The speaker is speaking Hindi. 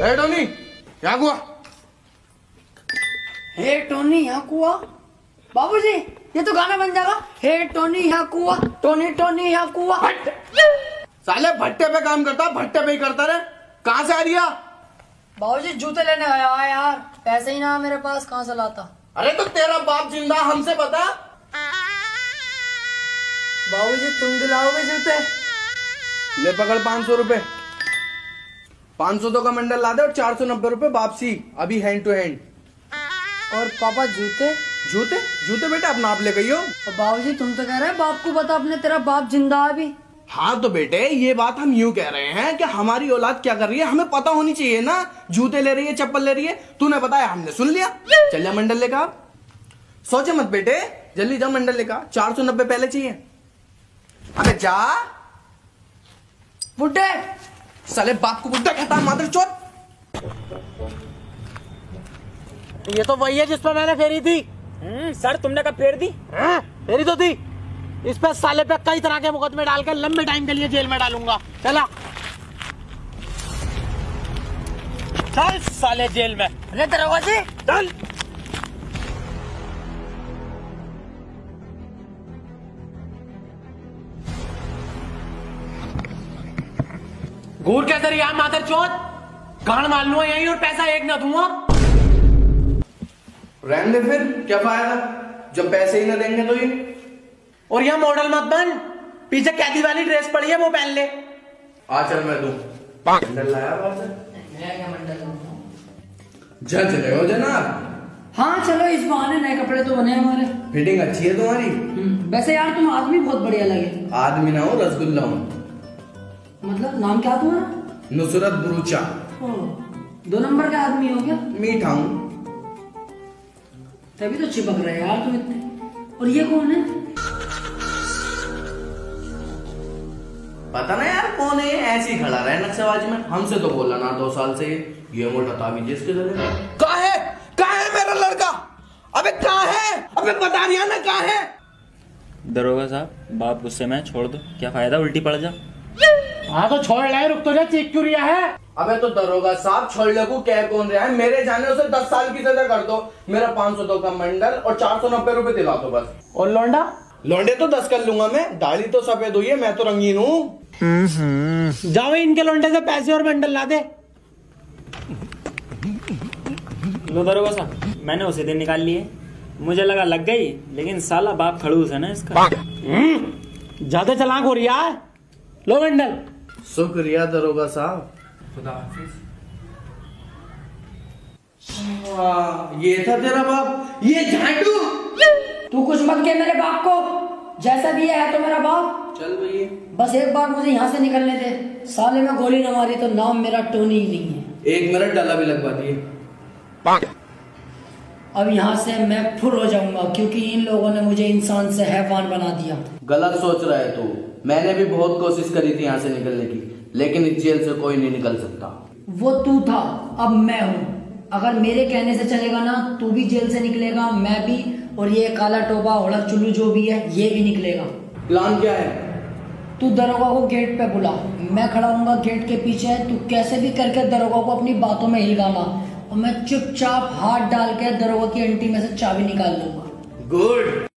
ए टोनी यहाँ हुआ हे टोनी यहाँ कुआ। बाबूजी ये तो गाना बन जाएगा। हे टोनी यहाँ कुआ। टोनी टोनी यहाँ कुआ। साले भट्टे पे काम करता भट्टे पे ही करता रे। कहाँ से आ रिया बाबूजी जूते लेने आया है यार। पैसे ही ना मेरे पास कहाँ से लाता? अरे तो तेरा बाप ज़िंदा हमसे बता। बाबूजी तुम दिलाओगे जूते? ले पकड़ पाँच सौ रुपए पाँच सौ दो का मंडल ला दे और चार सौ नब्बे रुपए वापसी। अभी हैंड टू हैंड और पापा जूते? जूते? जूते बेटा अब नाप ले गई हो। और बाबूजी तुम तो कह रहे हैं बाप को बता अपने तेरा बाप ज़िंदा है अभी। हाँ तो बेटे ये बात हम यूँ कह रहे हैं कि हमारी औलाद क्या कर रही है? हमें पता होनी चाहिए ना। जूते ले रही है चप्पल ले रही है। तूने बताया हमने सुन लिया। चल जा मंडल लेकर आप। सोचे मत बेटे जल्दी जा मंडल लेकर चार सौ नब्बे पहले चाहिए। अबे जा। बुड्ढे साले बाप को बुद्धा कहता है मादर चौथ ये तो वही है जिस पर मैंने फेरी थी। हम्म, सर तुमने कब फेर दी? हाँ, फेरी तो थी। इस पे साले पे कई तरह के मुकदमे डालकर लंबे टाइम के लिए जेल में डालूँगा। चला। चल साले जेल में। अरे दरोगा जी चल। घूर के दरिया मादर चौथ गान मार लूँगा यही और पैसा एक ना दूँगा रहने दे फिर क्या फ़ायदा? जब पैसे ही ना देंगे तो ये। और यहाँ मॉडल मत बन। पीछे कैदी वाली ड्रेस पड़ी है वो पहन ले। आ चल मैं दूँ। मंडल लाया बाहर मैं क्या मंडल जा चले हो जनाब। हाँ चलो इस बहाने नए कपड़े तो बने हमारे। फिटिंग अच्छी है तुम्हारी? हम्म, वैसे यार तुम आदमी बहुत बढ़िया लगे। आदमी ना हो रसगुल्ला हूँ। मतलब नाम क्या तुम्हारा? नुसरत बुरुचा। दो नंबर का आदमी हो क्या? मीठा हूँ। तभी तो चिपक रहे यार तुम इतने। और ये कौन है? पता ना यार कौन है? ऐसे ही खड़ा रहा है में। हमसे तो बोला ना दो साल से। ये मोटा ताबी जिसके ज़रिए कहा है? कहा है मेरा लड़का? अबे कहा है? अबे बता रिया ना कहा है? दरोगा साहब बाप गुस्से में छोड़ दो। क्या फ़ायदा? उल्टी पड़ जा। हाँ तो छोड़ ले रुक तो जा चेक क्यों रिया है? अबे तो दरोगा साहब छोड़ लगू कह कौन रहा है? मेरे जाने उसे दस साल की सजा कर दो। मेरा पाँच सौ दो का मंडल और चार सौ नब्बे रुपए दिला दो बस। और लौंडा? लौंडे तो दस कर लूँगा मैं। दाढ़ी तो सफ़ेद हुई है मैं तो रंगीन हूँ। जाओ इनके लौंडे से पैसे और मंडल ला दे। लो दरोगा साहब मैंने उसी दिन निकाल लिए। मुझे लगा लग गई लेकिन साला बाप खड़ूस है ना इसका। ज़्यादा चलाक हो रही है? लो बंडल शुक्रिया दरोगा साहब वाह, ये था तेरा बाप ये झाटू। तू कुछ मत के मेरे बाप को। जैसा भी है तो मेरा बाप। चल भैया। बस एक बार मुझे यहाँ से निकलने दे। साले में गोली न मारी तो नाम मेरा टोनी ही नहीं है। एक मिनट डाला भी लगवा दिए। अब यहाँ से मैं फुर हो जाऊँगा क्योंकि इन लोगों ने मुझे इंसान से हैवान बना दिया। गलत सोच रहा है तू। मैंने भी बहुत कोशिश करी थी यहाँ से निकलने की लेकिन इस जेल से कोई नहीं निकल सकता। वो तू था अब मैं हूँ। अगर मेरे कहने से चलेगा ना तू भी जेल से निकलेगा मैं भी और ये काला टोबा होड़ा चुल्लू जो भी है ये भी निकलेगा। प्लान क्या है? तू दरोगा को गेट पे बुला। मैं खड़ा हूँ गेट के पीछे तू कैसे भी करके दरोगा को अपनी बातों में हिलगाना। और मैं चुपचाप हाथ डाल के दरोगा की अंटी में से चाबी निकाल लूँगा। गुड